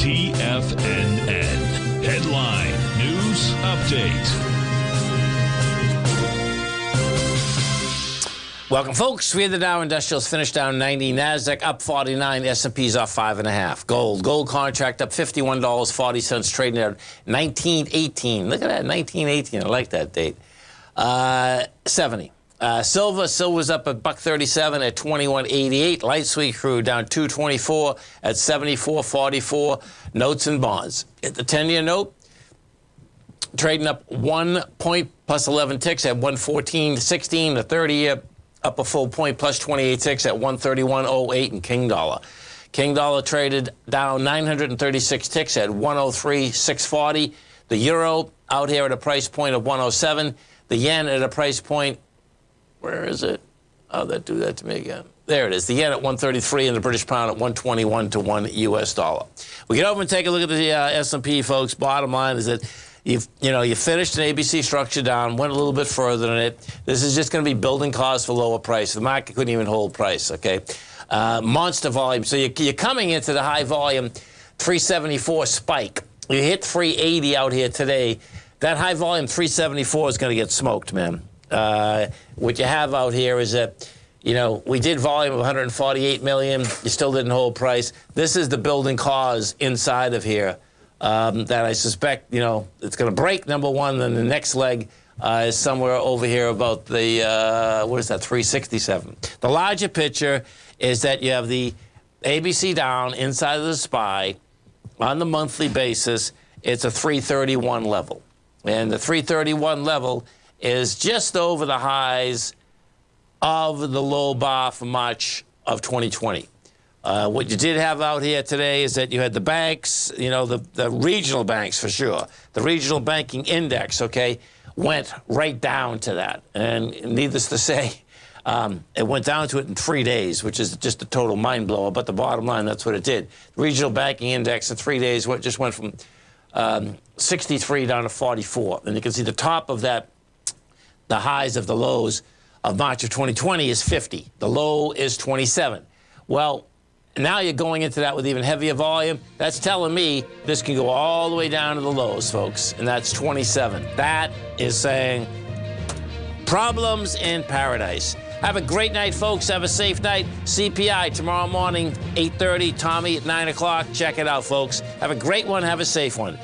TFNN. Headline News Update. Welcome, folks. We had the Dow Industrials finished down 90, Nasdaq up 49, S&P's off five and a half. Gold, gold contract up $51.40, trading at 1918. Look at that, 1918. I like that date. Uh, 70. Uh, silver, silver's up a buck 37 at 21.88. Light sweet crude down 224 at 74.44. Notes and bonds. At the 10-year note, trading up one point plus 11 ticks at 114.16. The 30-year up a full point plus 28 ticks at 131.08 in King Dollar. King Dollar traded down 936 ticks at 103.640. The euro out here at a price point of 107. The yen at a price point, where is it? Oh, that do that to me again. There it is. The yen at 133 and the British pound at 121 to 1 U.S. dollar. We get over and take a look at the uh, S&P, folks. Bottom line is that You've, you know, you finished an ABC structure down, went a little bit further than it. This is just going to be building cause for lower price. The market couldn't even hold price, okay? Uh, monster volume. So you're, you're coming into the high volume 374 spike. You hit 380 out here today. That high volume 374 is going to get smoked, man. Uh, what you have out here is that, you know, we did volume of 148 million. You still didn't hold price. This is the building cause inside of here um, that I suspect, you know, it's going to break, number one. Then the next leg uh, is somewhere over here about the, uh, what is that, 367. The larger picture is that you have the ABC down inside of the SPY on the monthly basis. It's a 331 level. And the 331 level is just over the highs of the low bar for March of 2020. Uh, what you did have out here today is that you had the banks, you know, the, the regional banks for sure. The regional banking index, okay, went right down to that. And needless to say, um, it went down to it in three days, which is just a total mind blower. But the bottom line, that's what it did. The regional banking index in three days what just went from um, 63 down to 44. And you can see the top of that, the highs of the lows of March of 2020 is 50. The low is 27. Well, now you're going into that with even heavier volume. That's telling me this can go all the way down to the lows, folks, and that's 27. That is saying problems in paradise. Have a great night, folks. Have a safe night. CPI tomorrow morning, 8.30. Tommy at 9 o'clock. Check it out, folks. Have a great one. Have a safe one.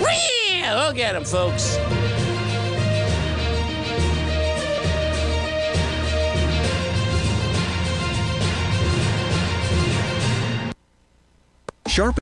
We'll get them, folks.